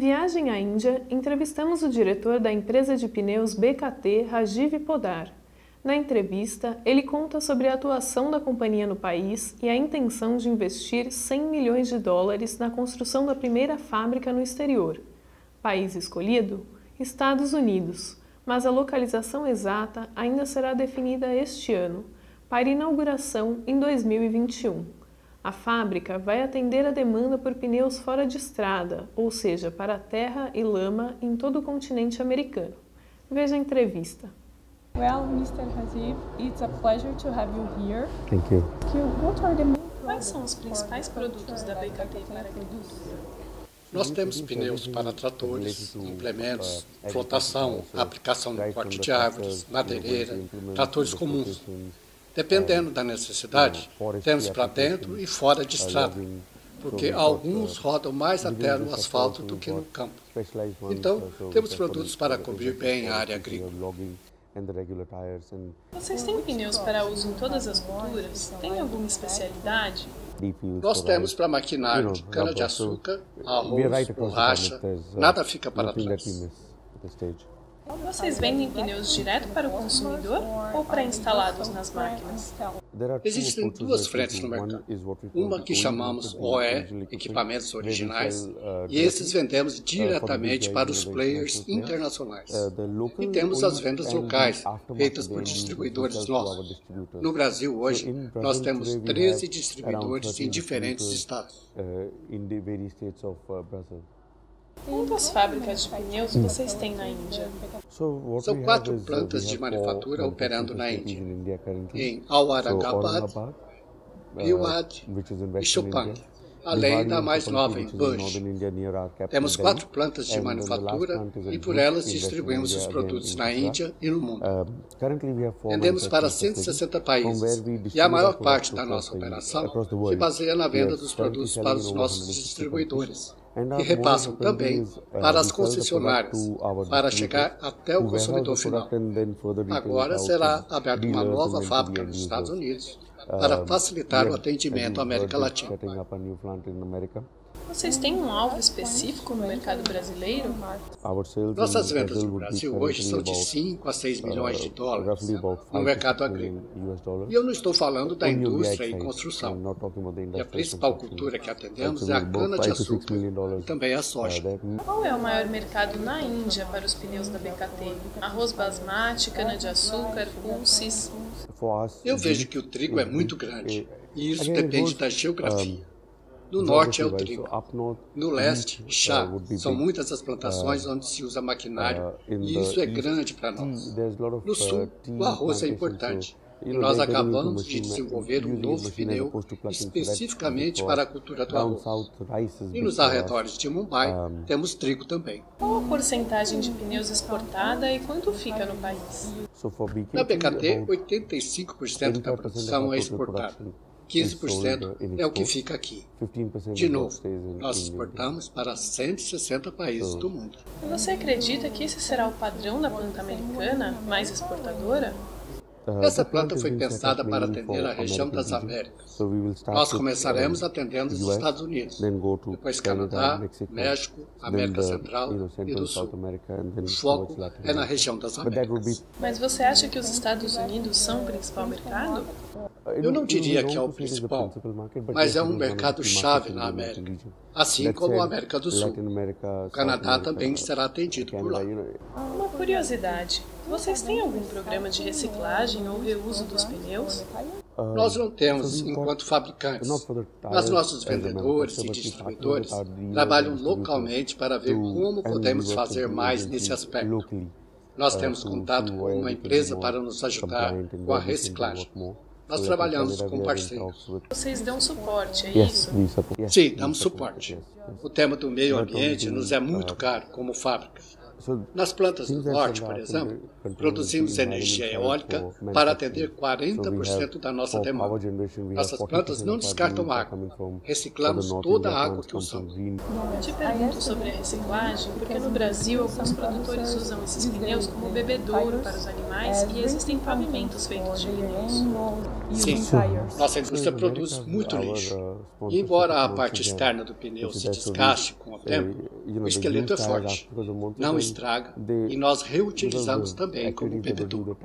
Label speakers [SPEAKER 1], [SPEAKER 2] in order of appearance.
[SPEAKER 1] viagem à Índia, entrevistamos o diretor da empresa de pneus BKT, Rajiv Podar. Na entrevista, ele conta sobre a atuação da companhia no país e a intenção de investir 100 milhões de dólares na construção da primeira fábrica no exterior. País escolhido? Estados Unidos, mas a localização exata ainda será definida este ano, para inauguração em 2021. A fábrica vai atender a demanda por pneus fora de estrada, ou seja, para terra e lama em todo o continente americano. Veja a entrevista.
[SPEAKER 2] Well, Mr. Hazif, it's a pleasure to have you here.
[SPEAKER 3] Thank you.
[SPEAKER 2] What are the main
[SPEAKER 1] Quais são os principais produtos da BKT para
[SPEAKER 4] Nós temos pneus para tratores, implementos, flotação, aplicação no corte de árvores, madeireira, tratores comuns. Dependendo da necessidade, temos para dentro e fora de estrada, porque alguns rodam mais até no asfalto do que no campo. Então, temos produtos para cobrir bem a área agrícola.
[SPEAKER 1] Vocês têm pneus para uso em todas as culturas? Tem alguma especialidade?
[SPEAKER 4] Nós temos para maquinário de cana-de-açúcar, arroz, borracha, nada fica para trás.
[SPEAKER 1] Vocês vendem pneus direto para o consumidor ou pré-instalados nas máquinas?
[SPEAKER 4] Existem duas frentes no mercado. Uma que chamamos OE, equipamentos originais, e esses vendemos diretamente para os players internacionais. E temos as vendas locais, feitas por distribuidores nossos. No Brasil, hoje, nós temos 13 distribuidores em diferentes estados.
[SPEAKER 1] Quantas fábricas de pneus vocês têm na Índia?
[SPEAKER 4] São quatro plantas de manufatura operando na Índia, em Aurangabad, Bhiwad e Chopang, além da mais nova em Bush. Temos quatro plantas de manufatura e por elas distribuímos os produtos na Índia e no mundo. Vendemos para 160 países e a maior parte da nossa operação se baseia na venda dos produtos para os nossos distribuidores que repassam também para as concessionárias, para chegar até o consumidor final. Agora será aberta uma nova fábrica nos Estados Unidos para facilitar o atendimento à América Latina.
[SPEAKER 1] Vocês têm um alvo específico no mercado brasileiro?
[SPEAKER 4] Nossas vendas no Brasil hoje são de 5 a 6 milhões de dólares no mercado agrícola. E eu não estou falando da indústria e construção. E a principal cultura que atendemos é a cana-de-açúcar e também a soja.
[SPEAKER 1] Qual é o maior mercado na Índia para os pneus da BKT? Arroz basmati, cana-de-açúcar, pulses?
[SPEAKER 4] Eu vejo que o trigo é muito grande e isso depende da geografia. No norte é o trigo. No leste, chá. São muitas as plantações onde se usa maquinário e isso é grande para nós. No sul, o arroz é importante. E nós acabamos de desenvolver um novo pneu especificamente para a cultura do arroz. E nos arredores de Mumbai temos trigo também.
[SPEAKER 1] Qual a porcentagem de pneus exportada e quanto fica no país?
[SPEAKER 4] Na BKT, 85% da produção é exportada. 15% é o que fica aqui. De novo, nós exportamos para 160 países do mundo.
[SPEAKER 1] Você acredita que esse será o padrão da planta americana, mais exportadora?
[SPEAKER 4] Essa planta foi pensada para atender a região das Américas. Nós começaremos atendendo os Estados Unidos, depois Canadá, México, América Central e do Sul. O foco é na região das Américas.
[SPEAKER 1] Mas você acha que os Estados Unidos são o principal mercado?
[SPEAKER 4] Eu não diria que é o principal, mas é um mercado-chave na América, assim como a América do Sul. O Canadá também será atendido por lá.
[SPEAKER 1] Uma curiosidade: vocês têm algum programa de reciclagem ou reuso dos pneus?
[SPEAKER 4] Nós não temos enquanto fabricantes, mas nossos vendedores e distribuidores trabalham localmente para ver como podemos fazer mais nesse aspecto. Nós temos contato com uma empresa para nos ajudar com a reciclagem. Nós trabalhamos com parceiros.
[SPEAKER 1] Vocês dão suporte, é isso?
[SPEAKER 4] Sim, damos suporte. O tema do meio ambiente nos é muito caro como fábrica. Nas plantas do norte, por exemplo, produzimos energia eólica para atender 40% da nossa demanda. Nossas plantas não descartam água. Reciclamos toda a água que usamos.
[SPEAKER 1] Eu te pergunto sobre a reciclagem porque no Brasil alguns produtores usam esses pneus como bebedouro para os animais e existem pavimentos feitos de pneus.
[SPEAKER 4] Sim, nossa indústria produz muito lixo. E embora a parte externa do pneu se desgaste com o tempo, o esqueleto é forte, não estraga. e nós reutilizamos também como bebedouro.